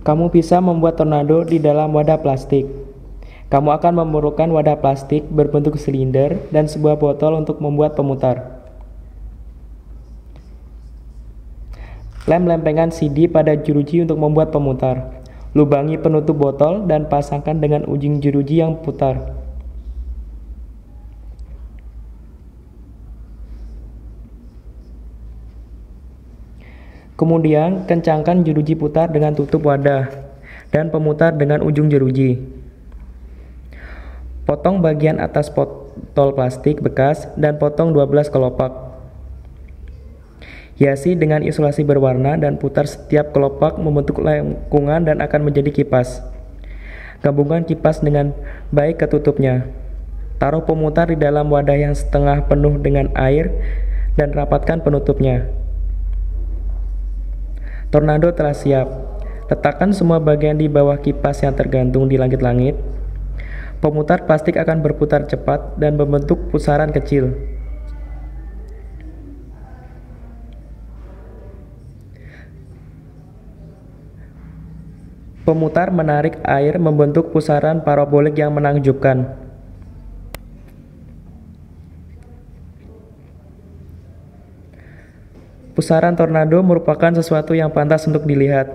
Kamu bisa membuat tornado di dalam wadah plastik. Kamu akan memerlukan wadah plastik berbentuk silinder dan sebuah botol untuk membuat pemutar. Lem lempengan CD pada jeruji untuk membuat pemutar. Lubangi penutup botol dan pasangkan dengan ujung jeruji yang putar. Kemudian, kencangkan jeruji putar dengan tutup wadah dan pemutar dengan ujung jeruji. Potong bagian atas botol plastik bekas dan potong 12 kelopak. Hiasi dengan isolasi berwarna dan putar setiap kelopak membentuk lengkungan dan akan menjadi kipas. Gabungkan kipas dengan baik ketutupnya. Taruh pemutar di dalam wadah yang setengah penuh dengan air dan rapatkan penutupnya. Tornado telah siap. Letakkan semua bagian di bawah kipas yang tergantung di langit-langit. Pemutar plastik akan berputar cepat dan membentuk pusaran kecil. Pemutar menarik air membentuk pusaran parabolik yang menakjubkan. Pusaran tornado merupakan sesuatu yang pantas untuk dilihat.